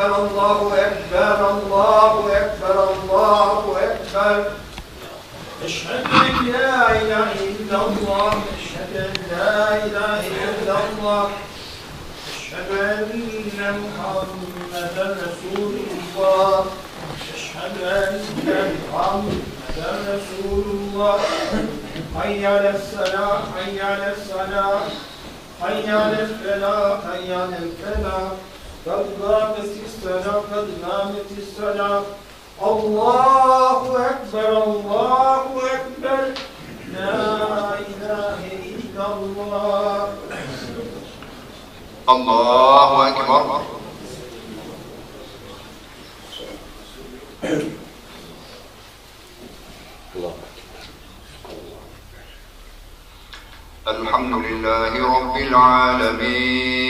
أكبر الله أكبر الله أكبر الله أكبر أشهد أن لا إله إلا الله أشهد أن لا إله إلا الله أشهد أن محمدا رسول الله أشهد أن محمدا رسول الله حي على الصلاة حي قد قامت الصلاة قد قامت الصلاة الله أكبر الله أكبر لا إله إلا الله الله أكبر الحمد لله رب العالمين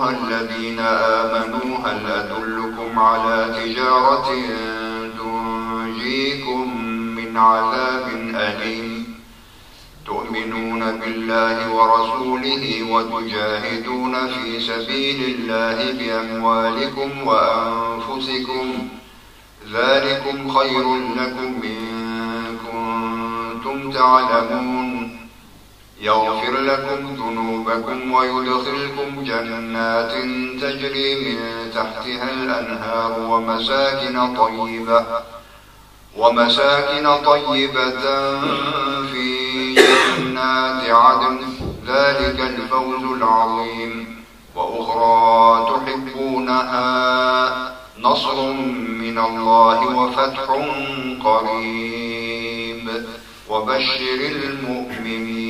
أيها الذين آمنوا هل أدلكم على تجارة تنجيكم من عذاب أليم؟ تؤمنون بالله ورسوله وتجاهدون في سبيل الله بأموالكم وأنفسكم. ذلكم خير لكم إن كنتم تعلمون. يغفر لكم ذنوبكم ويدخلكم جنات تجري من تحتها الأنهار ومساكن طيبة ومساكن طيبة في جنات عدن ذلك الفوز العظيم. وأخرى تحبونها نصر من الله وفتح قريب. وبشر المؤمنين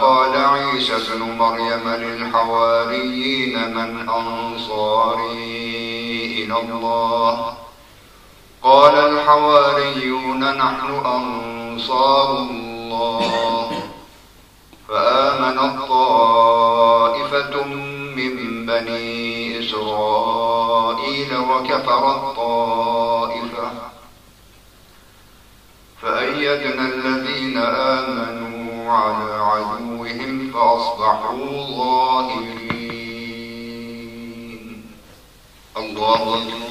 قال عيسى ابن مريم للحواريين من أنصاري إلى الله. قال الحواريون نحن أنصار الله. فآمنت طائفة من بني إسرائيل وكفرت طائفة فأيدنا الذين آمنوا على عدوهم فأصبحوا ظاهرين. الله أكبر.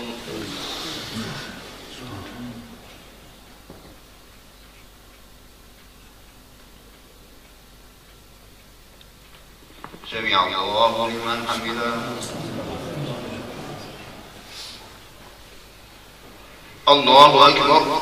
سمع الله لمن حمده. الله أكبر.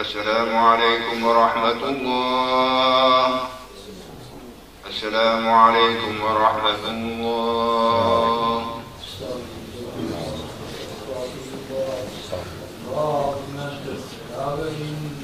السلام عليكم ورحمة الله السلام عليكم ورحمة الله اللهم عليك